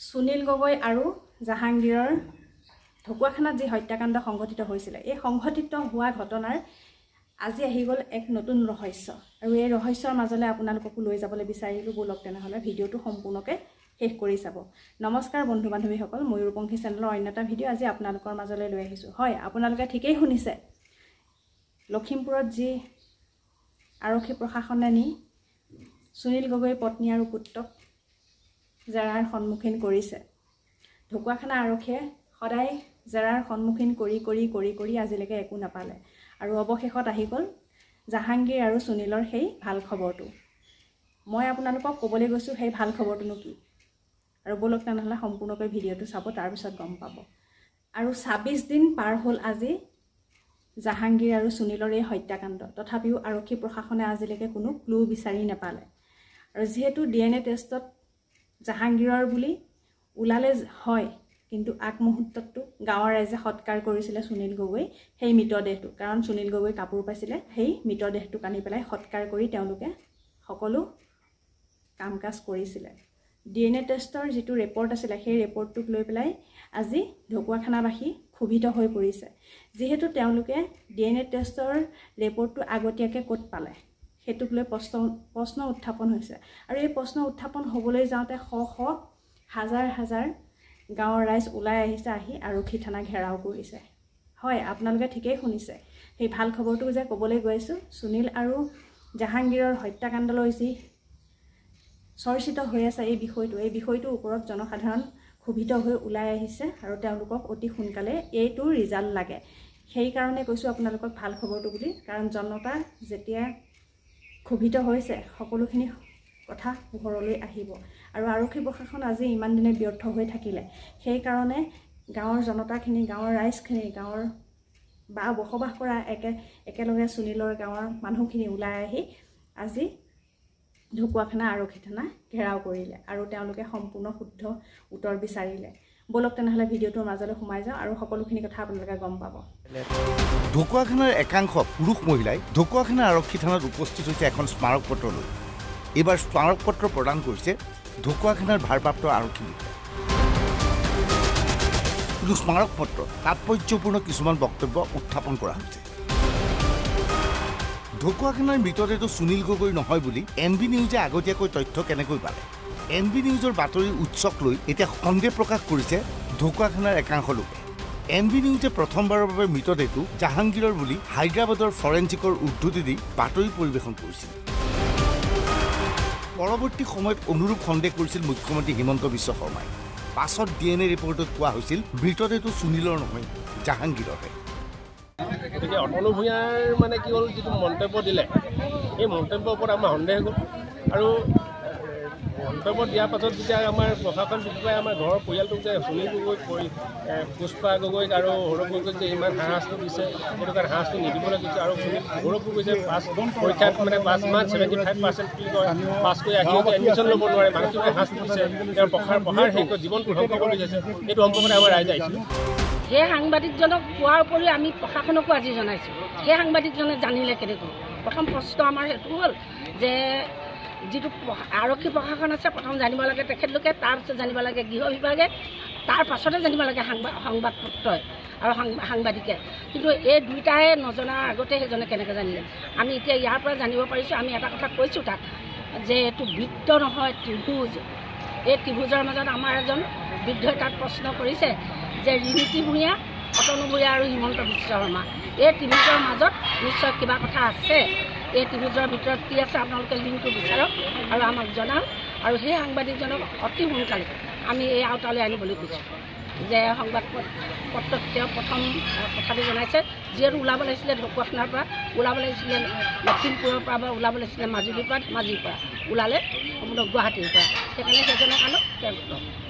সুনীল গগৈ আৰু জাহাংগীৰৰ ঢকুৱাখানাত যি হত্যাকাণ্ড সংঘটিত হৈছিলে এই সংঘটিত হোৱা ঘটনাৰ আজি আহি গ'ল এক নতুন ৰহস্য। আৰু এই ৰহস্যৰ মাজলৈ আপোনালোককো লৈ যাবলৈ বিচাৰিলোঁ ব'লক তেনেহ'লে ভিডিঅ'টো সম্পূৰ্ণকৈ শেষ কৰি চাব। নমস্কাৰ বন্ধু বান্ধৱীসকল ময়ূৰপংখী চেনেলৰ অন্য এটা ভিডিঅ' আজি আপোনালোকৰ মাজলৈ লৈ আহিছোঁ। হয় আপোনালোকে ঠিকেই শুনিছে। লখিমপুৰত যি আৰক্ষী প্ৰশাসনে নি সুনীল গগৈৰ পত্নী আৰু পুত্ৰক জেৰাৰ সন্মুখীন কৰিছে। ঢকুৱাখানা আৰক্ষীয়ে সদায় জেৰাৰ সন্মুখীন কৰি কৰি কৰি কৰি আজিলৈকে একো নাপালে। আৰু অৱশেষত আহি গ'ল জাহাংগীৰ আৰু সুনীলৰ সেই ভাল খবৰটো। মই আপোনালোকক ক'বলৈ গৈছোঁ সেই ভাল খবৰটোনো কি? আৰু ব'লক তেনেহ'লে সম্পূৰ্ণকৈ ভিডিঅ'টো চাব তাৰপিছত গম পাব। আৰু ছাব্বিছ দিন পাৰ হ'ল আজি জাহাংগীৰ আৰু সুনীলৰ এই হত্যাকাণ্ড। তথাপিও আৰক্ষী প্ৰশাসনে আজিলৈকে কোনো ক্লু বিচাৰি নাপালে। আৰু যিহেতু ডি এন এ টেষ্টত জাহাংগীৰৰ বুলি ওলালে হয় কিন্তু আগমুহূৰ্ততটো গাঁৱৰ ৰাইজে সৎকাৰ কৰিছিলে সুনীল গগৈ সেই মৃতদেহটো। কাৰণ সুনীল গগৈ কাপোৰ পাইছিলে সেই মৃতদেহটোক আনি পেলাই সৎকাৰ কৰি তেওঁলোকে সকলো কাম কাজ কৰিছিলে। ডি এন এ টেষ্টৰ যিটো ৰিপৰ্ট আছিলে সেই ৰিপৰ্টটোক লৈ পেলাই আজি ঢকুৱাখানাবাসী ক্ষোভিত হৈ পৰিছে। যিহেতু তেওঁলোকে ডি এন এ টেষ্টৰ ৰিপৰ্টটো আগতীয়াকৈ ক'ত পালে? সেইটোক লৈ প্ৰশ্ন প্ৰশ্ন উত্থাপন হৈছে। আৰু এই প্ৰশ্ন উত্থাপন হ'বলৈ যাওঁতে শ শ হাজাৰ হাজাৰ গাঁৱৰ ৰাইজ ওলাই আহিছে আহি আৰক্ষী থানা ঘেৰাও কৰিছে। হয় আপোনালোকে ঠিকেই শুনিছে। সেই ভাল খবৰটো যে ক'বলৈ গৈ আছোঁ সুনীল আৰু জাহাংগীৰৰ হত্যাকাণ্ডলৈ যি চৰ্চিত হৈ আছে এই বিষয়টো এই বিষয়টোৰ ওপৰত জনসাধাৰণ ক্ষোভিত হৈ ওলাই আহিছে আৰু তেওঁলোকক অতি সোনকালে এইটো ৰিজাল্ট লাগে। সেইকাৰণে কৈছোঁ আপোনালোকক ভাল খবৰটো বুলি কাৰণ জনতা যেতিয়া ক্ষোভিত হৈছে। সকলোখিনি কথা পোহৰলৈ আহিব। আৰু আৰক্ষী প্ৰশাসন আজি ইমান দিনে ব্যৰ্থ হৈ থাকিলে। সেইকাৰণে গাঁৱৰ জনতাখিনি গাঁৱৰ ৰাইজখিনি গাঁৱৰ বা বসবাস কৰা একে একেলগে সুনীলৰ গাঁৱৰ মানুহখিনি ওলাই আহি আজি ঢকুৱাখানা আৰক্ষী থানা ঘেৰাও কৰিলে। আৰু তেওঁলোকে সম্পূৰ্ণ শুদ্ধ উত্তৰ বিচাৰিলে। ব'লক তেনেহ'লে ভিডিঅ'টোৰ মাজলৈ সোমাই যাওঁ আৰু সকলোখিনি কথা আপোনালোকে গম পাব। ঢকুৱাখানাৰ একাংশ পুৰুষ মহিলাই ঢকুৱাখানা আৰক্ষী থানাত উপস্থিত হৈছে এখন স্মাৰক পত্ৰ লৈ এইবাৰ স্মাৰক পত্ৰ প্ৰদান কৰিছে ঢকুৱাখানাৰ ভাৰপ্ৰাপ্ত আৰক্ষী বিষয়া। কিন্তু স্মাৰক পত্ৰ তাৎপৰ্যপূৰ্ণ কিছুমান বক্তব্য উত্থাপন কৰা হৈছে। ঢকুৱাখানাৰ মৃতদেহটো সুনীল গগৈ নহয় বুলি এন বি নিউজে আগতীয়াকৈ তথ্য কেনেকৈ পালে? এন বি নিউজৰ বাতৰিৰ উৎসক লৈ এতিয়া সন্দেহ প্ৰকাশ কৰিছে ঢকুৱাখানাৰ একাংশ লোকে। এন বি নিউজে প্ৰথমবাৰৰ বাবে মৃতদেহটো জাহাংগীৰৰ বুলি হায়দৰাবাদৰ ফৰেঞ্চিকৰ উদ্ধতি দি বাতৰি পৰিৱেশন কৰিছিল। পৰৱৰ্তী সময়ত অনুৰূপ সন্দেহ কৰিছিল মুখ্যমন্ত্ৰী হিমন্ত বিশ্ব শৰ্মাই। পাছত ডি এন এ ৰিপৰ্টত কোৱা হৈছিল মৃতদেহটো সুনীলৰ নহয় জাহাংগীৰৰহে। গতিকে অতনু ভূঞাৰ মানে কি হ'ল যিটো মন্তব্য দিলে এই মন্তব্যৰ ওপৰত আমাৰ সন্দেহ হ'ল আৰু মন্তব্য দিয়াৰ পাছত যেতিয়া আমাৰ প্ৰশাসন বিষয়ে আমাৰ ঘৰৰ পৰিয়ালটোক যে সুনীল গগৈ পুষ্পা গগৈক আৰু সৌৰভ গগৈক যে ইমান হাৰাশটো দিছে সেইটো কাৰণে হাৰাশটো নিদিবলৈ দিছে আৰু সুনীল সৌৰভ গগৈ যে পাছ পৰীক্ষাত মানে পাছ মান ছেভেণ্টি ফাইভ পাৰ্চেণ্ট বুলি কয় পাছ কৰি আহি এডমিশ্যন ল'ব নোৱাৰে মানসিকভাৱে হাৰাশটো দিছে তেওঁৰ পঢ়াৰ হেৰি কৰি জীৱনটো ধ্বংস কৰি দিছে এইটো সম্পৰ্কতে আমাৰ ৰাইজে আহিছিলে সেই সাংবাদিকজনক কোৱাৰ উপৰিও আমি প্ৰশাসনকো আজি জনাইছোঁ। সেই সাংবাদিকজনে জানিলে কেনেকৈ? প্ৰথম প্ৰশ্ন আমাৰ সেইটো হ'ল যে যিটো আৰক্ষী প্ৰশাসন আছে প্ৰথম জানিব লাগে তেখেতলোকে তাৰপিছত জানিব লাগে গৃহ বিভাগে তাৰ পাছতে জানিব লাগে সাংবাদ সংবাদপত্ৰই আৰু সাংবাদিকে। কিন্তু এই দুয়োটাই নজনাৰ আগতে সেইজনে কেনেকৈ জানিলে? আমি এতিয়া ইয়াৰ পৰা জানিব পাৰিছোঁ আমি এটা কথা কৈছোঁ তাক যে এইটো বৃত্ত নহয় ত্ৰিভুজ। এই ত্ৰিভুজৰ মাজত আমাৰ এজন বৃদ্ধই তাত প্ৰশ্ন কৰিছে যে ৰিণিকি ভূঞা অতনু ভূঞা আৰু হিমন্ত বিশ্ব শৰ্মা এই ত্ৰিভুজৰ মাজত নিশ্চয় কিবা কথা আছে? এই ত্ৰিভুজৰ ভিতৰত কি আছে আপোনালোকে লিংকটো বিচাৰক আৰু আমাক জনাওক। আৰু সেই সাংবাদিকজনক অতি সোনকালে আমি এই আওতালৈ আনিবলৈ কৈছোঁ যে সংবাদ পত্ৰত তেওঁ প্ৰথম কথাটো জনাইছে যিহেতু ওলাব লাগিছিলে ঢকুৱাখানাৰ পৰা ওলাব লাগিছিলে লখিমপুৰৰ পৰা বা ওলাব লাগিছিলে মাজুলীৰ পৰা ধেমাজিৰ পৰা ওলালে সম্পূৰ্ণ গুৱাহাটীৰ পৰা। সেইকাৰণে সেইজনক আনক তেওঁ